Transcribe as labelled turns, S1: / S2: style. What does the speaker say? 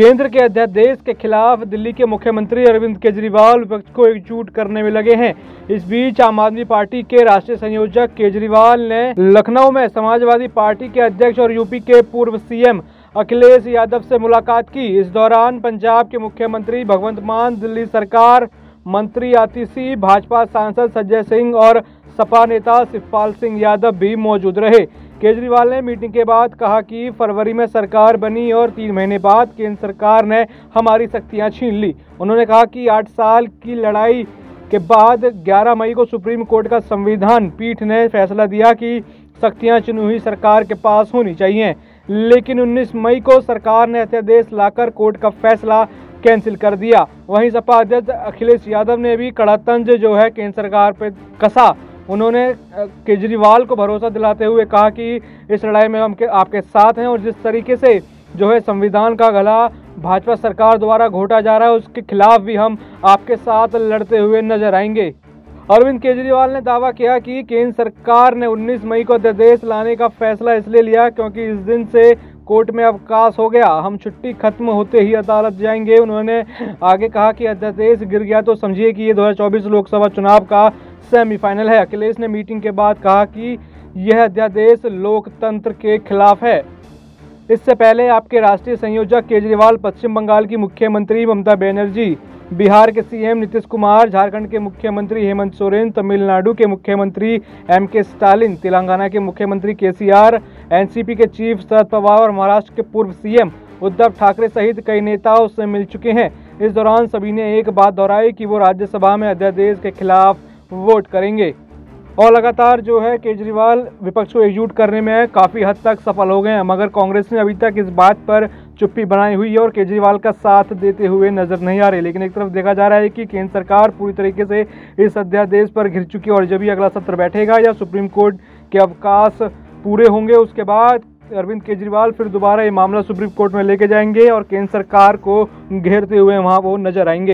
S1: केंद्र के अध्यादेश के खिलाफ दिल्ली के मुख्यमंत्री अरविंद केजरीवाल विपक्ष को एकजुट करने में लगे हैं। इस बीच आम आदमी पार्टी के राष्ट्रीय संयोजक केजरीवाल ने लखनऊ में समाजवादी पार्टी के अध्यक्ष और यूपी के पूर्व सीएम अखिलेश यादव से मुलाकात की। इस दौरान पंजाब के मुख्यमंत्री भगवंत मान, दिल्ली सरकार मंत्री आतिशी, भाजपा सांसद संजय सिंह और सपा नेता शिवपाल सिंह यादव भी मौजूद रहे। केजरीवाल ने मीटिंग के बाद कहा कि फरवरी में सरकार बनी और तीन महीने बाद केंद्र सरकार ने हमारी शक्तियाँ छीन ली। उन्होंने कहा कि आठ साल की लड़ाई के बाद 11 मई को सुप्रीम कोर्ट का संविधान पीठ ने फैसला दिया कि शक्तियाँ चुनी हुई सरकार के पास होनी चाहिए। लेकिन 19 मई को सरकार ने अध्यादेश लाकर कोर्ट का फैसला कैंसिल कर दिया। वहीं सपा अध्यक्ष अखिलेश यादव ने भी कड़ा तंज जो है केंद्र सरकार पर कसा। उन्होंने केजरीवाल को भरोसा दिलाते हुए कहा कि इस लड़ाई में हम आपके साथ हैं और जिस तरीके से जो है संविधान का गला भाजपा सरकार द्वारा घोटा जा रहा है, उसके खिलाफ भी हम आपके साथ लड़ते हुए नज़र आएँगे। अरविंद केजरीवाल ने दावा किया कि केंद्र सरकार ने 19 मई को अध्यादेश लाने का फैसला इसलिए लिया क्योंकि इस दिन से कोर्ट में अवकाश हो गया, हम छुट्टी खत्म होते ही अदालत जाएँगे। उन्होंने आगे कहा कि अध्यादेश गिर गया तो समझिए कि ये 2024 लोकसभा चुनाव का सेमीफाइनल है। अखिलेश ने मीटिंग के बाद कहा कि यह अध्यादेश लोकतंत्र के खिलाफ है। इससे पहले आपके राष्ट्रीय संयोजक केजरीवाल, पश्चिम बंगाल की मुख्यमंत्री ममता बनर्जी, बिहार के सीएम नीतीश कुमार, झारखंड के मुख्यमंत्री हेमंत सोरेन, तमिलनाडु के मुख्यमंत्री एम के स्टालिन, तेलंगाना के मुख्यमंत्री केसीआर, एनसीपी के चीफ शरद पवार और महाराष्ट्र के पूर्व सीएम उद्धव ठाकरे सहित कई नेताओं से मिल चुके हैं। इस दौरान सभी ने एक बात दोहराई कि वो राज्यसभा में अध्यादेश के खिलाफ वोट करेंगे। और लगातार जो है केजरीवाल विपक्ष को एकजुट करने में काफ़ी हद तक सफल हो गए हैं, मगर कांग्रेस ने अभी तक इस बात पर चुप्पी बनाई हुई है और केजरीवाल का साथ देते हुए नज़र नहीं आ रहे। लेकिन एक तरफ़ देखा जा रहा है कि केंद्र सरकार पूरी तरीके से इस अध्यादेश पर घिर चुकी है और जब भी अगला सत्र बैठेगा या सुप्रीम कोर्ट के अवकाश पूरे होंगे, उसके बाद अरविंद केजरीवाल फिर दोबारा ये मामला सुप्रीम कोर्ट में लेके जाएँगे और केंद्र सरकार को घेरते हुए वहाँ वो नज़र आएँगे।